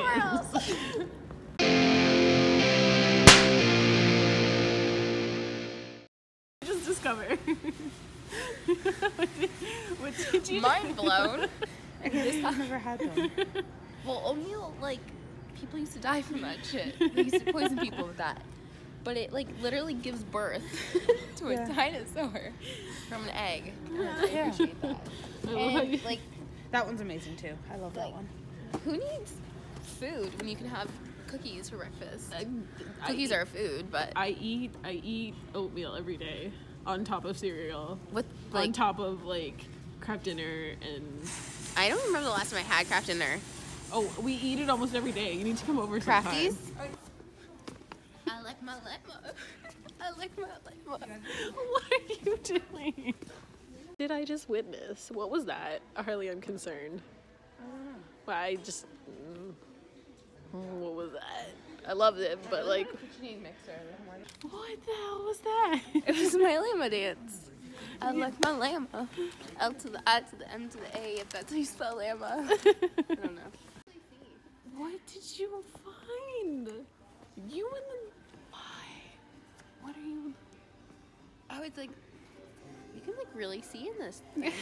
else. Just discover. what, did, what did you Mind blown. I've never had one. Well, oatmeal, like, people used to die from that shit. They used to poison people with that. But it, like, literally gives birth to a Yeah. dinosaur from an egg. And I Yeah. appreciate that. I love And, like, That one's amazing too. I love that one. who needs food when you can have cookies for breakfast? I, I Cookies eat- are food, but I eat I eat oatmeal every day on top of cereal. with, on like, top of like Kraft dinner and I don't remember the last time I had Kraft dinner. oh we eat it almost every day. You need to come over sometime. I like my lemon. I like my lemon. What are you doing? Did I just witness? What was that? Harley, I'm concerned. I don't know. I just. Mm, what was that? I loved it, but like, what the hell was that? It was my llama dance. I like my llama. L to the I to the M to the A, if that's how you spell llama. I don't know. what did you find? You and the. Why? What are you? I was like, you can like really see in this. Thing.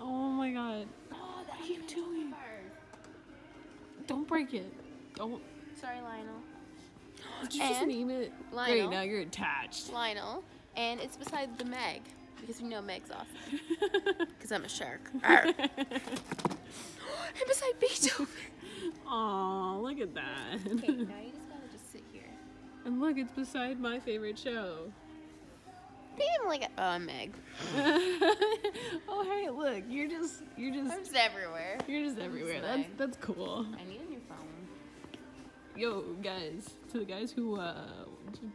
Oh my god. what are you doing? Don't break it. Don't. Sorry, Lionel. Did you just name it? Lionel. Great, now you're attached. Lionel, and it's beside the Meg because we know Meg's awesome. Because I'm a shark. And beside Beethoven. Aw, look at that. Okay, now you just gotta just sit here. and look, it's beside my favorite show. Being like oh, I'm Meg. oh hey, look, you're just you're just. I'm just just everywhere. you're just everywhere. That's that's cool. Yo, guys, to the guys who uh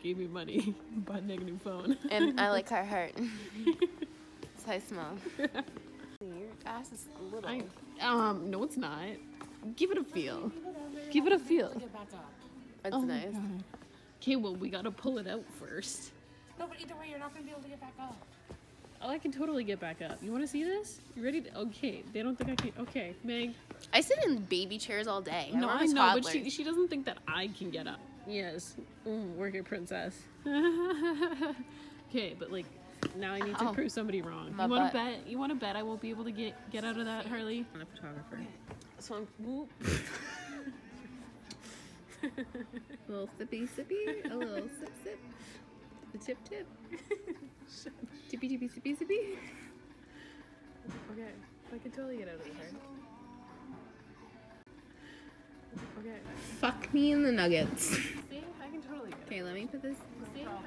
gave me money, bought a new phone. And I like Carhartt. That's how I smell. Your ass is a little. I, um, no, it's not. Give it a feel. Give it a feel. That's Oh nice. Okay, well, we gotta pull it out first. No, but either way, you're not gonna be able to get back up. Oh, I can totally get back up. You want to see this? You ready? To, okay, they don't think I can. Okay, Meg. I sit in baby chairs all day. No, I, I a know, toddler. but she she doesn't think that I can get up. Yes, mm, work it, princess. okay, but like now I need to Ow. prove somebody wrong. You want butt. to bet? You want to bet I won't be able to get get out of that, Harley? I'm a photographer. So I'm. whoop. A little sippy sippy, a little sip sip, a tip tip, tippy tippy sippy sippy. Okay, I can totally get out of here. Okay. Fuck me in the nuggets. See, I can totally get. Okay, let me put this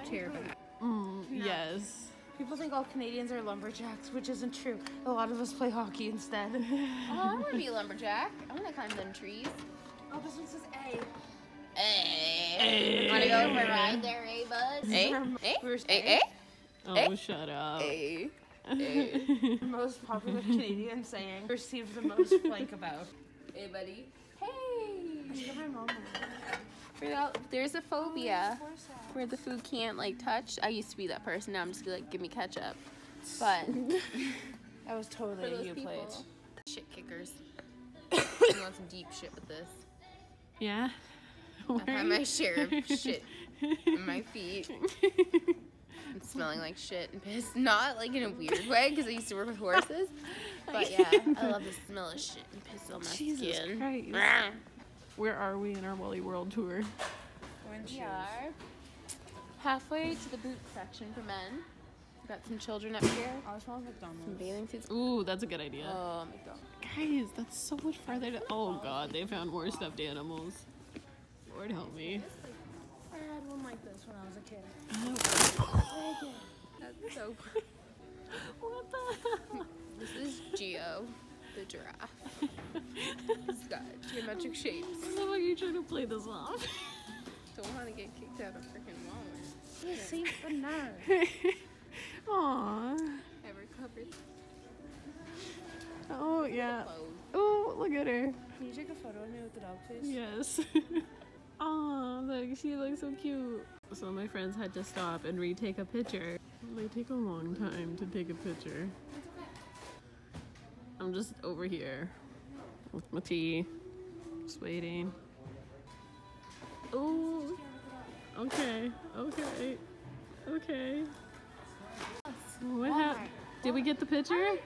chair back. Mm, yes. People think all Canadians are lumberjacks, which isn't true. A lot of us play hockey instead. Oh, I want to be a lumberjack. I want to climb them trees. oh, this one says A. Eh. Eh. Hey. Want to go for a ride there, eh, bud? Hey, hey, Where's hey, A? hey, Oh, Eh? shut up. hey. The most popular Canadian saying received the most flank about. Hey, buddy. I Hey. should get my mom one. For that, there's a phobia where the food can't like touch. I used to be that person. Now I'm just like, give me ketchup. But That was totally a those you people, plate. shit kickers. you want some deep shit with this? Yeah. I've had my share of shit in my feet. I'm smelling like shit and piss. Not like in a weird way because I used to work with horses. But yeah, I love the smell of shit and piss on my Jesus skin. Christ. Rah. Where are we in our Wally World tour? We are halfway to the boot section for men. We've got some children up here. Oh, it smells like Some bathing suits. Ooh, that's a good idea. Oh, McDonald's. Guys, that's so much farther to. Oh god, they found more stuffed animals. Lord help me. I had one like this when I was a kid. Oh. That's so cool. What the hell? This is Geo, the giraffe. He's got geometric shapes. How are you trying to play this off? Don't want to get kicked out of freaking Walmart. Saint Bernard. Aww. Ever covered Oh yeah. Oh, look at her. Can you take a photo of me with the dog, please? Yes. Aw, look, she looks so cute. So my friends had to stop and retake a picture. They take a long time to take a picture. I'm just over here with my tea. Just waiting. Oh, okay, okay, okay. What happened? Did we get the picture?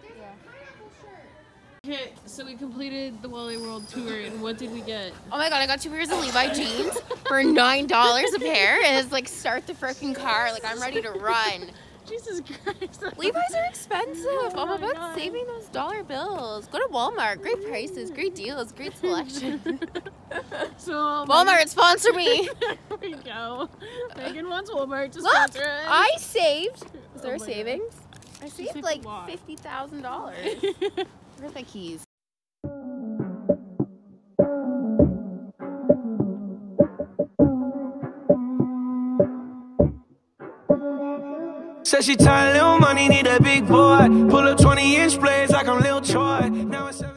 Okay, so we completed the Wally World tour, and what did we get? Oh my god, I got two pairs of Levi jeans for nine dollars a pair, and it's like start the freaking car. Like I'm ready to run. Jesus Christ! Levi's are expensive. Oh I'm about God. saving those dollar bills. Go to Walmart. Great prices, great deals, great selection. So Walmart, sponsor me. There we go. Megan wants Walmart to Look, sponsor us. I saved. Oh is there Oh a my God. savings? I saved like fifty thousand dollars. Where's my keys? Said she tired, little money, need a big boy. Pull up 20 inch blades like I'm Lil Troy. Now it's.